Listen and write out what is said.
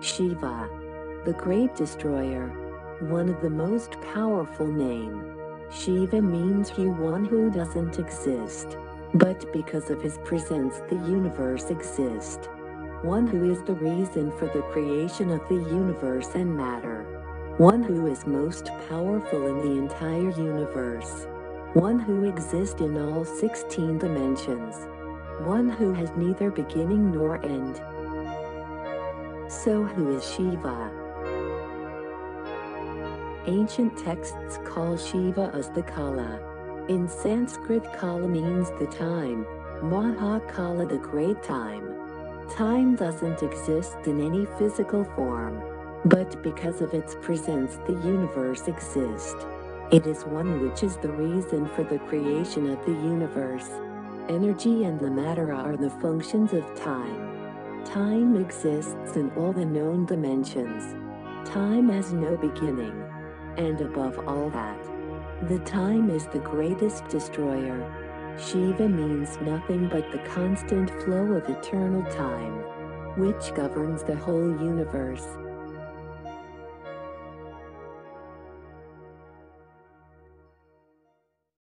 Shiva, the great destroyer, one of the most powerful name. Shiva means he one who doesn't exist, but because of his presence the universe exists. One who is the reason for the creation of the universe and matter. One who is most powerful in the entire universe. One who exists in all 16 dimensions. One who has neither beginning nor end. So who is Shiva? Ancient texts call Shiva as the Kala. In Sanskrit Kala means the time, Mahakala the great time. Time doesn't exist in any physical form, but because of its presence the universe exists. It is one which is the reason for the creation of the universe. Energy and the matter are the functions of time. Time exists in all the known dimensions. Time has no beginning. And above all that, the time is the greatest destroyer. Shiva means nothing but the constant flow of eternal time, which governs the whole universe.